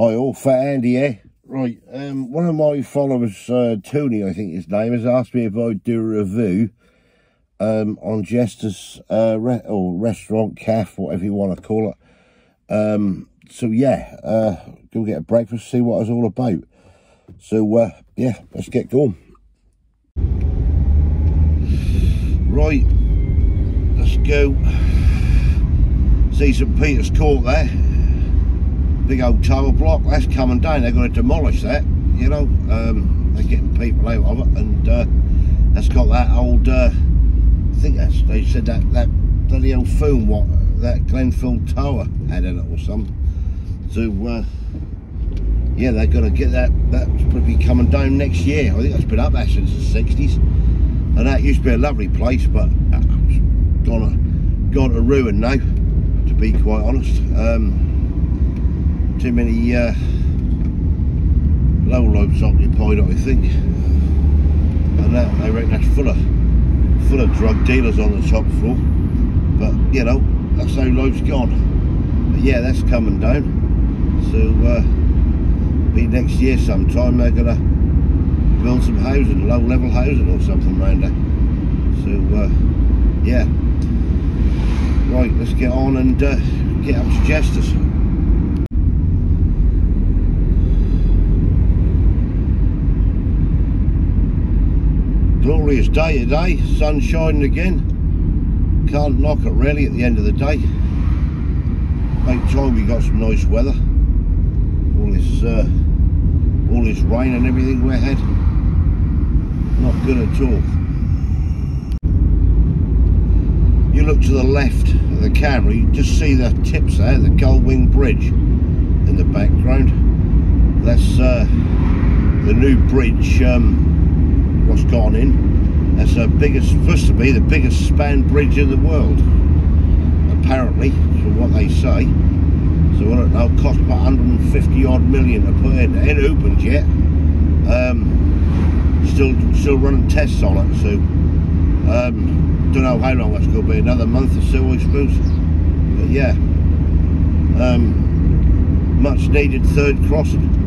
Hi all, Fat Andy here. Right, um, one of my followers, uh, Tony, I think his name, has asked me if I'd do a review um, on Jester's uh, re or restaurant, calf, whatever you want to call it. Um, so yeah, uh, go get a breakfast, see what it's all about. So uh, yeah, let's get going. Right, let's go see St Peter's Court there big old tower block that's coming down. They're going to demolish that you know um, they're getting people out of it and uh, that's got that old uh, I think that's they said that that bloody old film what that Glenfield Tower had in it or something so uh, yeah they're going to get that that's probably coming down next year. I think that's been up there since the 60s and that used to be a lovely place but uh, gone gone to ruin now to be quite honest. Um, too many uh, low lobes occupied, I think. And that they reckon that's full of full of drug dealers on the top floor. But you know, that's how life's gone. But yeah, that's coming down. So uh, be next year sometime they're gonna build some housing, low level housing or something around there. So uh, yeah. Right, let's get on and uh, get up to Jester's. Glorious day today, sun shining again. Can't knock it really at the end of the day. About time we got some nice weather. All this, uh, all this rain and everything we had. Not good at all. You look to the left of the camera, you just see the tips there, the Gullwing Bridge in the background. That's uh, the new bridge um, what's gone in. That's the biggest, supposed to be the biggest span bridge in the world, apparently, from what they say. So I don't know, cost about 150 odd million to put in. It ain't opened yet. Um, still, still running tests on it. So um, don't know how long that's going to be. Another month or so, I suppose. But yeah, um, much needed third crossing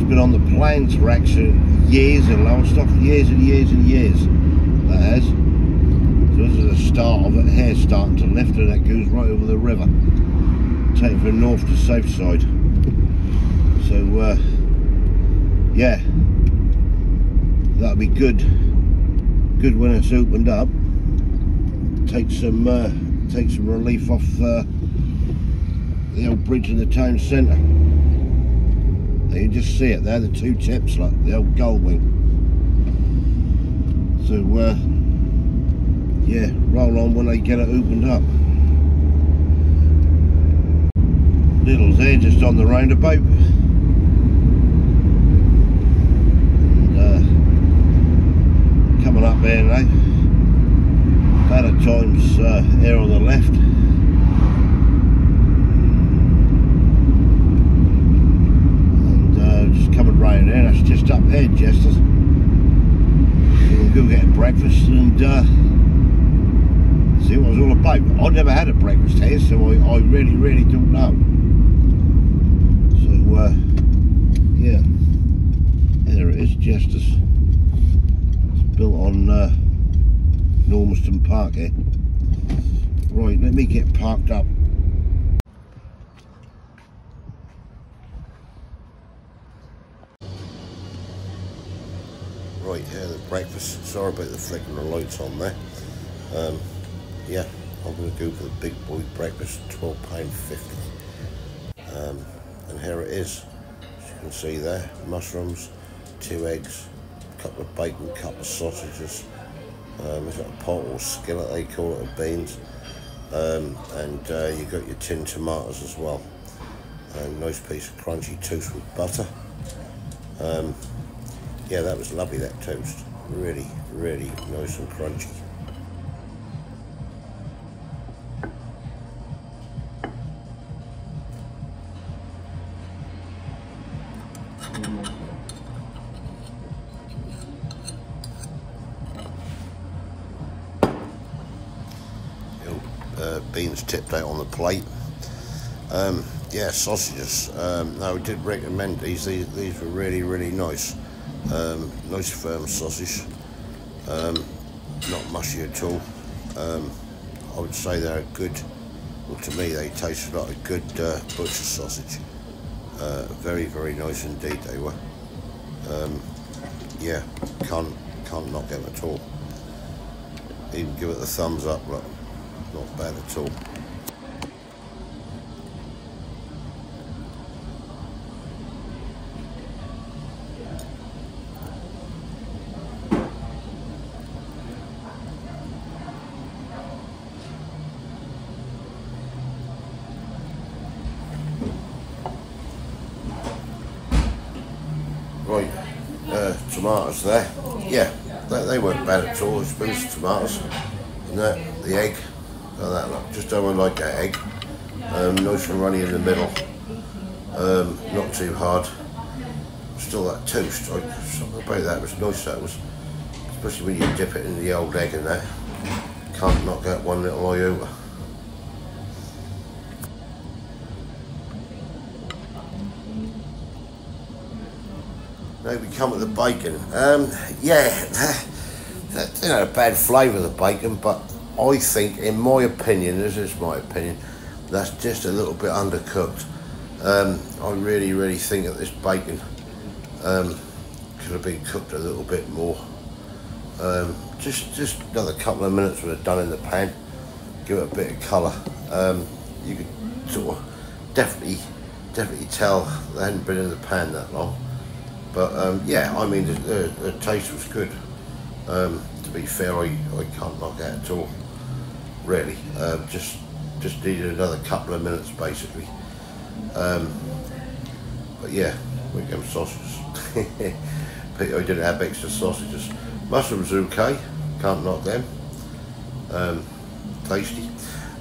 has been on the plans for actually years and long stuff, years and years and years. That has. So this is the start of it here starting to lift and that goes right over the river. Take it from north to south side. So uh, yeah, that'll be good. Good when it's opened up. Take some uh, take some relief off uh, the old bridge in the town centre. You just see it there, the two tips, like the old gull wing. So, uh, yeah, roll on when they get it opened up. Lidl's there, just on the roundabout. And, uh, coming up there now. Better times uh, here on the left. right there, that's up here, Jesters. We'll go get breakfast and uh, see what it's all about. I've never had a breakfast here, so I, I really, really don't know. So, uh, yeah, there it is, Jesters. It's built on uh, Normanston Park here. Right, let me get parked up breakfast. Sorry about the flickering lights on there. Um, yeah I'm going to go for the big boy breakfast £12.50 um, and here it is. As you can see there mushrooms two eggs a couple of bacon a couple of sausages. Um, it's a pot or skillet they call it of beans. Um, and uh, you got your tin tomatoes as well. And nice piece of crunchy toast with butter. Um, yeah, that was lovely, that toast. Really, really nice and crunchy. Uh, beans tipped out on the plate. Um, yeah, sausages. Um, we did recommend these. These, these were really, really nice. Um, nice firm sausage. Um, not mushy at all. Um, I would say they're good. Well, to me, they taste like a good uh, butcher sausage. Uh, very, very nice indeed they were. Um, yeah, can't can't knock them at all. Even give it the thumbs up. Not bad at all. Right, uh, tomatoes there. Yeah, they, they weren't bad at all. It's those tomatoes. And that, the egg. Oh, that. Just don't like that egg. Um, nice and runny in the middle. Um, not too hard. Still that toast. I, something about that was nice. That was, especially when you dip it in the old egg and that. Can't knock out one little iota. Now we come with the bacon. Um, yeah, that, you know, bad flavour the bacon, but I think, in my opinion, this is my opinion, that's just a little bit undercooked. Um, I really, really think that this bacon um, could have been cooked a little bit more. Um, just, just another couple of minutes would have done in the pan. Give it a bit of colour. Um, you could sort of definitely, definitely tell they hadn't been in the pan that long. But um, yeah, I mean, the, the, the taste was good. Um, to be fair, I, I can't knock that at all. Really, um, just just needed another couple of minutes basically. Um, but yeah, we get sausages. But I didn't have extra sausages. Mushrooms are okay, can't knock them. Um, tasty.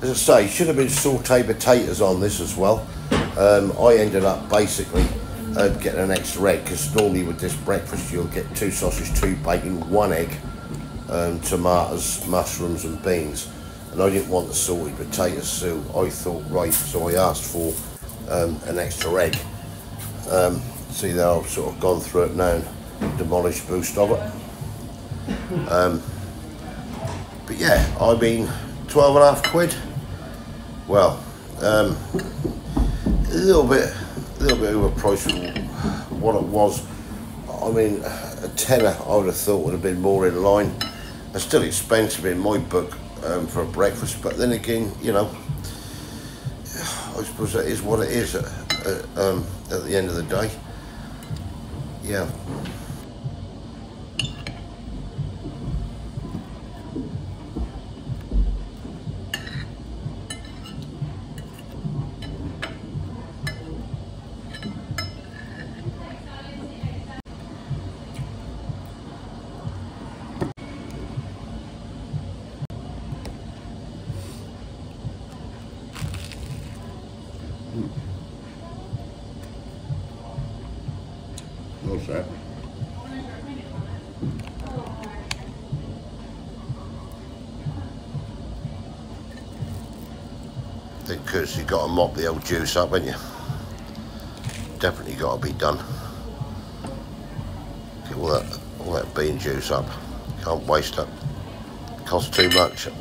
As I say, should have been sauteed potatoes on this as well. Um, I ended up basically uh, getting an extra egg because normally with this breakfast you'll get two sausages, two bacon, one egg, um, tomatoes, mushrooms and beans. And I didn't want the salted potato soup. I thought, right, so I asked for um, an extra egg. Um, see there, I've sort of gone through it now and demolished most of it. Um, but yeah, I mean, 12 and a half quid. Well, um, a little bit, little bit overpriced for what it was. I mean, a tenner I would have thought would have been more in line. It's still expensive in my book um, for a breakfast, but then again, you know, I suppose that is what it is at, at, um, at the end of the day. Yeah. What's that? Because you got to mop the old juice up, haven't you? Definitely got to be done. Get all that, all that bean juice up. Can't waste it. Costs too much.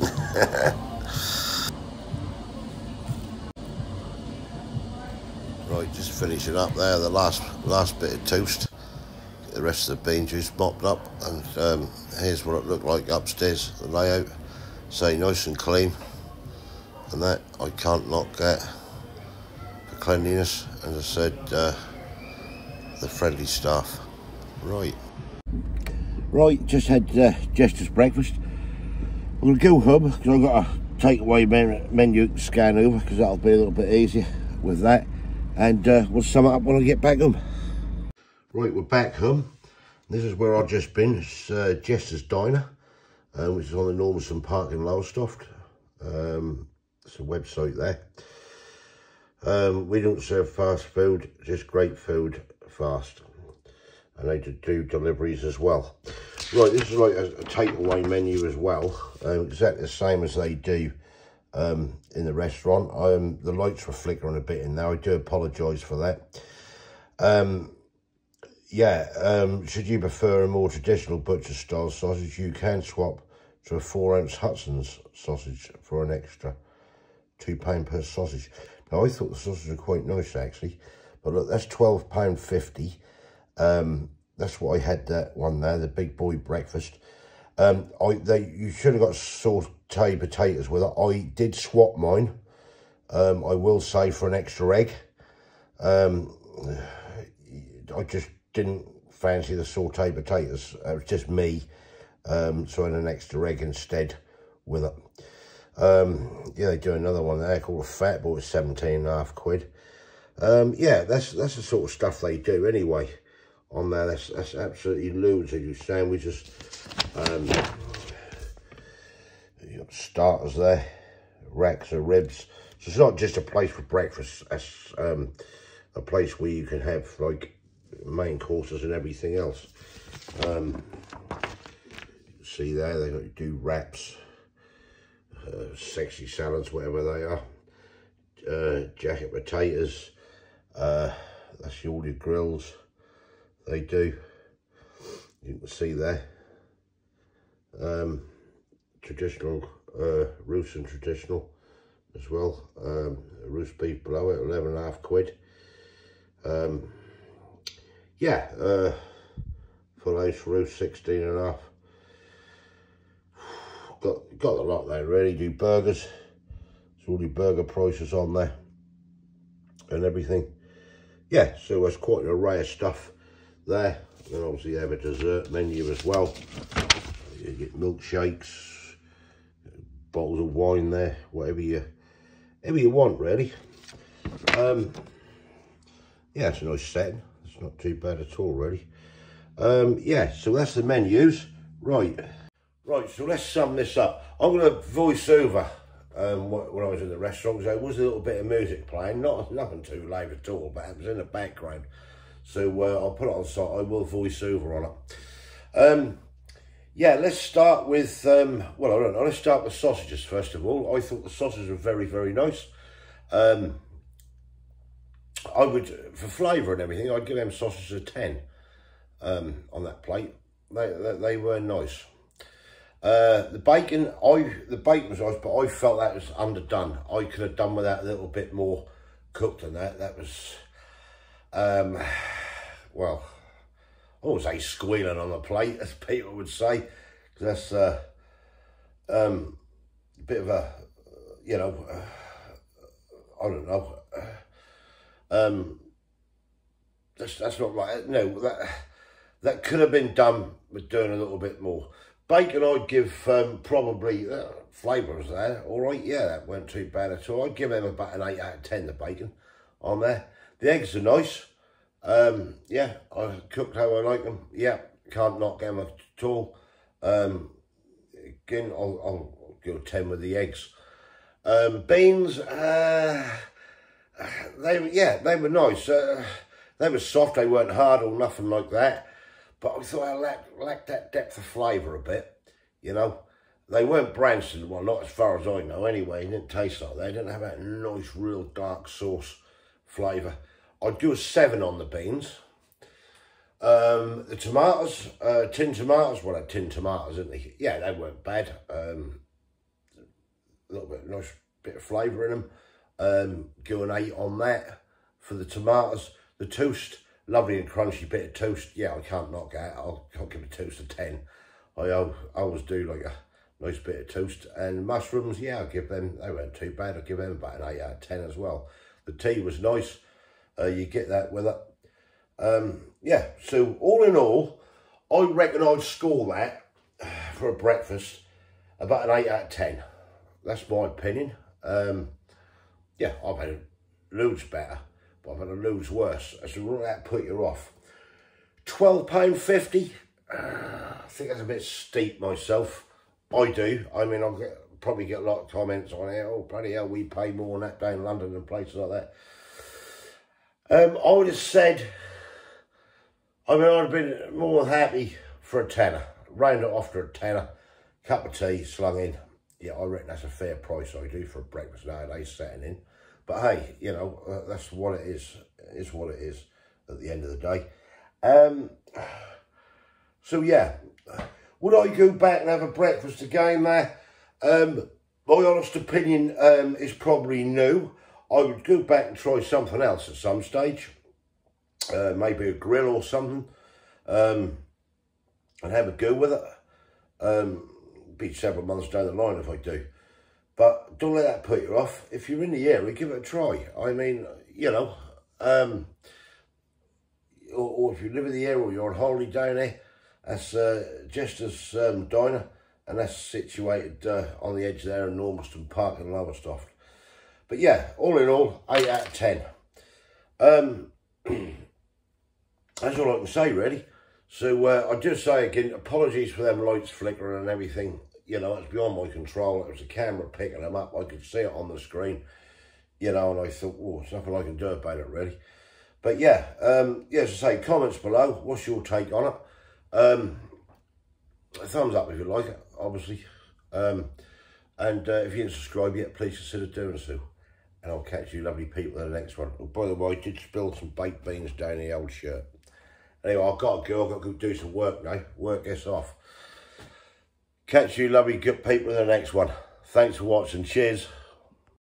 right, just finishing up there. The last last bit of toast the rest of the bean juice mopped up and um, here's what it looked like upstairs the layout. So nice and clean. And that I can't knock that for cleanliness. And I said uh, the friendly staff. Right. Right just had uh, Jester's breakfast. I'm going to go home because I've got a takeaway men menu to scan over because that'll be a little bit easier with that. And uh, we'll sum it up when I get back home Right, we're back home. This is where I've just been. It's uh, Jester's Diner, uh, which is on the Normanston Park in Lowestoft. Um, it's a website there. Um, we don't serve fast food, just great food fast. And they do deliveries as well. Right, this is like a, a takeaway menu as well. Um, exactly the same as they do um, in the restaurant. Um, the lights were flickering a bit in there. I do apologise for that. Um, yeah, um, should you prefer a more traditional butcher style sausage, you can swap to a four ounce Hudson's sausage for an extra two pound per sausage. Now I thought the sausages were quite nice actually, but look, that's twelve pound fifty. Um, that's what I had that one there, the big boy breakfast. Um, I they you should have got sauteed potatoes with it. I did swap mine. Um, I will say for an extra egg. Um, I just didn't fancy the sauteed potatoes. It was just me. Um, so I an extra egg instead with it. Um, yeah, they do another one there called a fat boy, 17 and a half quid. Um, yeah, that's that's the sort of stuff they do anyway on there. That's, that's absolutely of you sandwiches. Um, you got starters there, racks of ribs. So it's not just a place for breakfast. It's um, a place where you can have like main courses and everything else. Um, see there, they do wraps, uh, sexy salads, whatever they are. Uh, jacket potatoes, uh, that's all your grills they do. You can see there. Um, traditional, uh, roast and traditional as well. Um, roast beef below it, 11 and a half quid. Um, yeah, uh, full ice roast, 16 and a half. Got, got a lot there, really. Do burgers. It's all the burger prices on there and everything. Yeah, so there's quite an array of stuff there. And obviously you have a dessert menu as well. You get milkshakes, bottles of wine there, whatever you, whatever you want really. Um, yeah, it's a nice setting. Not too bad at all really. Um, yeah, so that's the menus. Right. Right, so let's sum this up. I'm going to voice over um, when I was in the restaurant. There was a little bit of music playing, not nothing too loud at all, but it was in the background. So uh, I'll put it on site. I will voice over on it. Um, yeah, let's start with, um, well, I don't know. Let's start with sausages first of all. I thought the sausages were very, very nice. Um, I would, for flavour and everything, I'd give them sausages a 10 um, on that plate. They, they, they were nice. Uh, the bacon, I the bacon was nice, but I felt that was underdone. I could have done with that a little bit more cooked than that. That was, um, well, I would say squealing on the plate, as people would say, because that's uh, um, a bit of a, you know, uh, I don't know. Um, that's that's not right. No, that that could have been done with doing a little bit more. Bacon, I'd give um, probably, uh, there, all right, yeah, that weren't too bad at all. I'd give them about an 8 out of 10, the bacon on there. The eggs are nice. Um, yeah, I cooked how I like them. Yeah, can't knock them at all. Um, again, I'll, I'll go 10 with the eggs. Um, beans, uh, they yeah, they were nice. Uh, they were soft, they weren't hard or nothing like that. But I thought I lacked, lacked that depth of flavour a bit, you know. They weren't Branston, well, not as far as I know anyway. It didn't taste like that. They didn't have that nice, real dark sauce flavour. I'd do a 7 on the beans. Um, the tomatoes, uh, tin tomatoes, well, tin tomatoes, didn't they? Yeah, they weren't bad. Um, a little bit, nice bit of flavour in them. Um, go an 8 on that for the tomatoes. The toast, lovely and crunchy bit of toast. Yeah, I can't knock out. I'll, I'll give a toast a 10. I always do like a nice bit of toast. And mushrooms, yeah, I'll give them, they weren't too bad. I'll give them about an 8 out of 10 as well. The tea was nice. Uh, you get that with it. Um, yeah, so all in all, I reckon I'd score that for a breakfast about an 8 out of 10. That's my opinion. Um, yeah, I've had loads better. But I've had to lose worse. So will that put you off? £12.50? Uh, I think that's a bit steep myself. I do. I mean, I'll get, probably get a lot of comments on it. Oh, bloody hell, we pay more on that down in London and places like that. Um, I would have said, I mean, I'd have been more happy for a tenner. Round it off to a tenner. Cup of tea slung in. Yeah, I reckon that's a fair price I do for a breakfast nowadays setting in. But hey, you know, uh, that's what it is. It's what it is at the end of the day. Um, so yeah, would I go back and have a breakfast again there? Um, my honest opinion um, is probably no. I would go back and try something else at some stage. Uh, maybe a grill or something. Um, and have a go with it. Um, be several months down the line if I do. But don't let that put you off. If you're in the area, give it a try. I mean, you know, um, or, or, if you live in the area or you're on holiday down there, that's uh, Jester's um, Diner, and that's situated uh, on the edge there in Normanston Park and Lowestoft. But yeah, all in all, 8 out of 10. Um, that's all I can say, really. So uh, I just say again, apologies for them lights flickering and everything. You know, it's beyond my control. It was a camera picking them up. I could see it on the screen. You know, and I thought, oh, there's nothing I can do about it, really. But yeah, um, yeah, as I say, comments below. What's your take on it? Um, thumbs up if you like it, obviously. Um, and uh, if you didn't subscribe yet, please consider doing so. And I'll catch you lovely people in the next one. Oh, by the way, I did spill some baked beans down the old shirt. Anyway, I've got to go. I've got to go do some work now. Work gets off. Catch you lovely good people in the next one. Thanks for watching. Cheers.